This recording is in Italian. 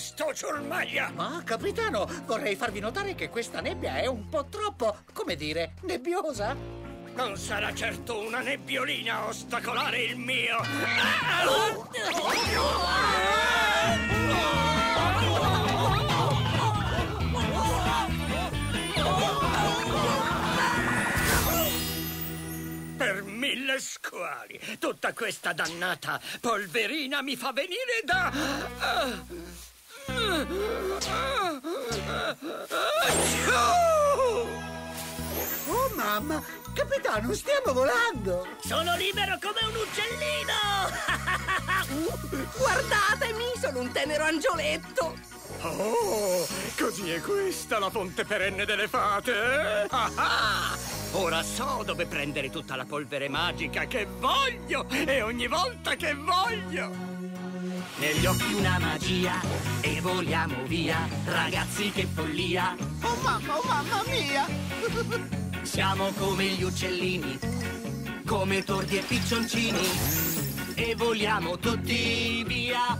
presto, ciurmaglia! Ma, capitano, vorrei farvi notare che questa nebbia è un po' troppo, come dire, nebbiosa. Non sarà certo una nebbiolina a ostacolare il mio... Per mille squali, tutta questa dannata polverina mi fa venire da... Oh, mamma, capitano, stiamo volando. Sono libero come un uccellino! Guardatemi, sono un tenero angioletto! Oh, così è questa la fonte perenne delle fate? Ah! Ora so dove prendere tutta la polvere magica che voglio e ogni volta che voglio. Negli occhi una magia e voliamo via, ragazzi che follia. Oh mamma, oh mamma mia! Siamo come gli uccellini, come tordi e piccioncini e voliamo tutti via.